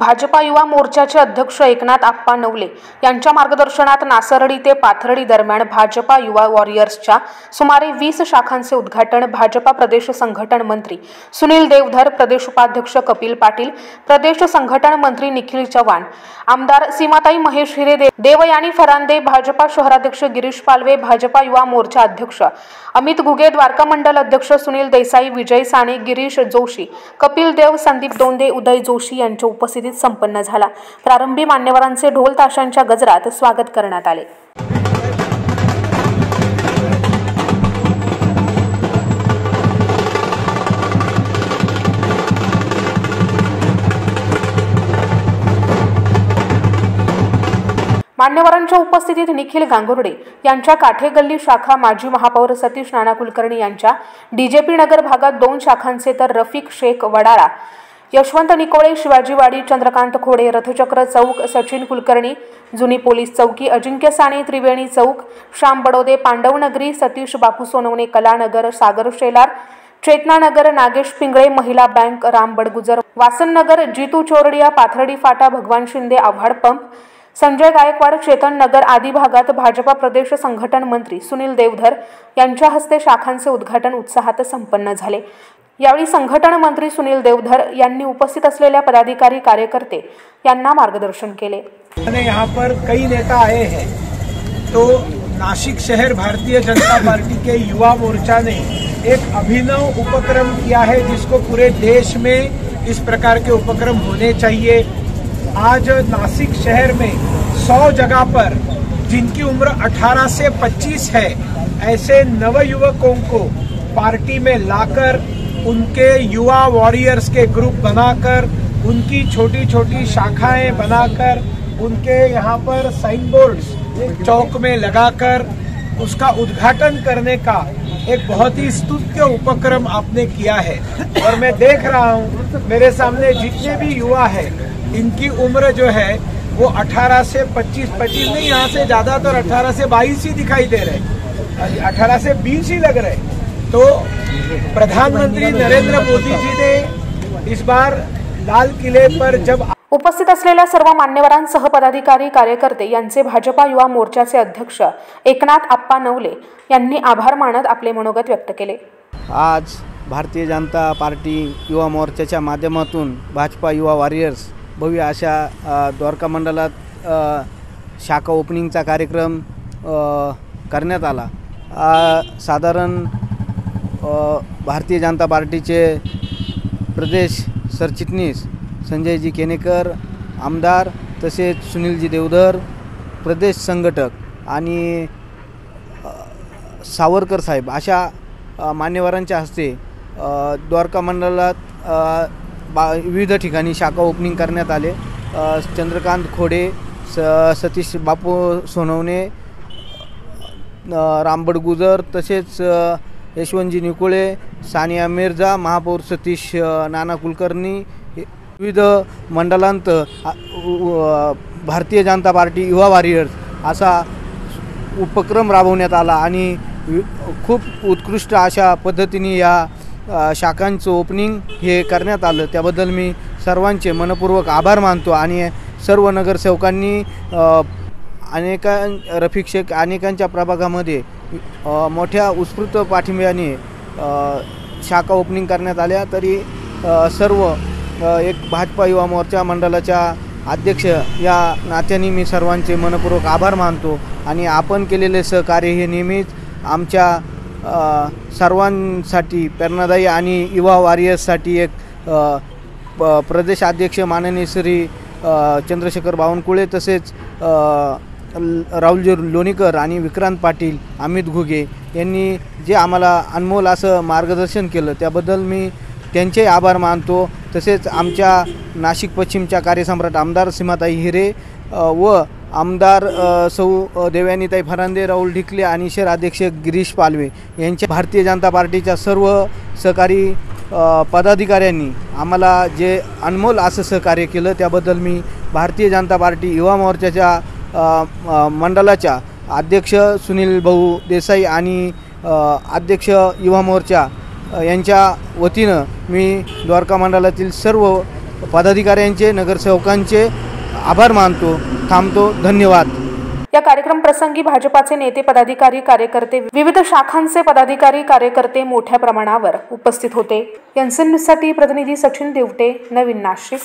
भाजपा युवा मोर्चाचे अध्यक्ष एकनाथ आप्पा नवले यांच्या मार्गदर्शनात नासरडी ते पाथर्डी दरम्यान भाजपा युवा वॉरियर्सच्या सुमारे वीस शाखांचे उद्घाटन भाजपा प्रदेश संघटन मंत्री सुनील देवधर प्रदेश उपाध्यक्ष कपिल पाटील प्रदेश संघटन मंत्री निखिल चव्हाण आमदार सीमाताई महेश हिरे दे- देवयानी फरांदे भाजपा शहराध्यक्ष गिरीश पालवे भाजपा युवा मोर्चा अध्यक्ष अमित घुगे द्वारका मंडल अध्यक्ष सुनील देसाई विजय साने गिरीश जोशी कपिल देव संदीप दोंदे उदय जोशी यांच्या उपस्थितीत उपस्थितीत संपन्न झाला. प्रारंभी मान्यवरांचे ढोल ताशांच्या गजरात स्वागत करण्यात आले. मान्यवरांच्या उपस्थितीत निखिल गांगुर्डे यांच्या काठेगल्ली शाखा माजी महापौर सतीश नाना कुलकर्णी यांच्या डीजेपी नगर भागात दोन शाखांचे तर रफिक शेख वडाळा यशवंत निकोळे शिवाजीवाडी चंद्रकांत खोडे रथचक्र चौक सचिन कुलकर्णी जुनी पोलीस चौकी अजिंक्य साने त्रिवेणी चौक श्याम बडोदे पांडवनगरी सतीश बापू सोनवणे कलानगर सागर शेलार चेतनानगर नागेश पिंगळे महिला बँक रामबडगुजर वासननगर जितू चोरडिया पाथर्डी फाटा भगवान शिंदे आव्हाड पंप संजय गायकवाड चेतन नगर आदी भागात भाजपा प्रदेश संघटन मंत्री सुनील देवधर यांच्या हस्ते शाखांचे उद्घाटन उत्साहात संपन्न झाले. संघटन मंत्री सुनील देवधर उपस्थित पदाधिकारी कार्यकर्ते मार्गदर्शन केले. ने यहाँ पर कई नेता आए हैं तो नासिक शहर भारतीय जनता पार्टी के युवा मोर्चा ने एक अभिनव उपक्रम किया है, जिसको पूरे देश में इस प्रकार के उपक्रम होने चाहिए। आज नासिक शहर में 100 जगह पर, जिनकी उम्र 18 से 25 है, ऐसे नवयुवकों को पार्टी में लाकर उनके युवा वॉरियर्स के ग्रुप बनाकर, उनकी छोटी छोटी शाखाएँ बनाकर, उनके यहाँ पर साइन बोर्ड चौक में लगाकर, उसका उद्घाटन करने का एक बहुत ही स्तुत्य उपक्रम आपने किया है। और मैं देख रहा हूँ, मेरे सामने जितने भी युवा है, इनकी उम्र जो है, वो 18 से 25 25 नहीं, यहाँ से ज़्यादातर 18 से 22 ही दिखाई दे रहे 18 से 20 ही लग रहे तो प्रधानमंत्री नरेंद्र मोदी जी ने इस बार लाल किले पर जब उपस्थित असलेल्या सर्व मान्यवरांसह पदाधिकारी कार्यकर्ते यांचे भाजपा युवा मोर्चाचे अध्यक्ष एकनाथ आप्पा नवले यांनी आभार मानत आपले मनोगत व्यक्त केले. आज भारतीय जनता पार्टी युवा मोर्चाच्या माध्यमातून भाजपा युवा वॉरियर्स भव्य अशा द्वारका मंडलात अ, शाखा ओपनिंगचा कार्यक्रम करण्यात आला. साधारण भारतीय जनता पार्टीचे प्रदेश सरचिटणीस संजयजी केनेकर आमदार तसेच सुनीलजी देवधर प्रदेश संघटक आणि सावरकर साहेब अशा मान्यवरांच्या हस्ते द्वारका मंडळात बा विविध ठिकाणी शाखा ओपनिंग करण्यात आले. चंद्रकांत खोडे स सतीश बापू सोनवणे रामबड गुजर तसेच यशवंतजी निकोळे सानिया मिर्झा महापौर सतीश नाना कुलकर्णी हे विविध मंडलांत भारतीय जनता पार्टी युवा वॉरियर्स असा उपक्रम राबवण्यात आला आणि खूप उत्कृष्ट अशा पद्धतीने या शाखांचं ओपनिंग हे करण्यात आलं. त्याबद्दल मी सर्वांचे मनपूर्वक आभार मानतो आणि सर्व नगरसेवकांनी अनेका रफिक शेख अनेकांच्या प्रभागामध्ये मोठ्या उत्स्फूर्त पाठिंब्याने शाखा ओपनिंग करण्यात आल्या. तरी सर्व एक भाजपा युवा मोर्चा मंडळाच्या अध्यक्ष या नात्याने मी सर्वांचे मनपूर्वक आभार मानतो आणि आपण केलेले सहकार्य हे नेहमीच आमच्या सर्वांसाठी प्रेरणादायी आणि युवा वॉरियर्ससाठी एक अ, प- प्रदेशाध्यक्ष माननीय श्री चंद्रशेखर बावनकुळे तसेच राहुलजी लोणीकर आणि विक्रांत पाटील अमित घुगे यांनी जे आम्हाला अनमोल असं मार्गदर्शन केलं त्याबद्दल मी त्यांचे आभार मानतो. तसेच आमच्या नाशिक पश्चिमच्या कार्यसम्राट आमदार सीमाताई हिरे व आमदार सौ देवयानीताई फरांदे राहुल ढिकले आणि शहराध्यक्ष गिरीश पालवे यांच्या भारतीय जनता पार्टीच्या सर्व सहकारी पदाधिकाऱ्यांनी आम्हाला जे अनमोल असं सहकार्य केलं त्याबद्दल मी भारतीय जनता पार्टी युवा मोर्चाच्या मंडळाच्या अध्यक्ष सुनील भाऊ देसाई आणि अध्यक्ष युवा मोर्चा यांच्या वतीनं मी द्वारका मंडळातील सर्व पदाधिकाऱ्यांचे नगरसेवकांचे आभार मानतो थांबतो धन्यवाद. या कार्यक्रम प्रसंगी भाजपाचे नेते पदाधिकारी कार्यकर्ते विविध शाखांचे पदाधिकारी कार्यकर्ते मोठ्या प्रमाणावर उपस्थित होते. एनसीएन प्रतिनिधी सचिन देवटे नवीन नाशिक.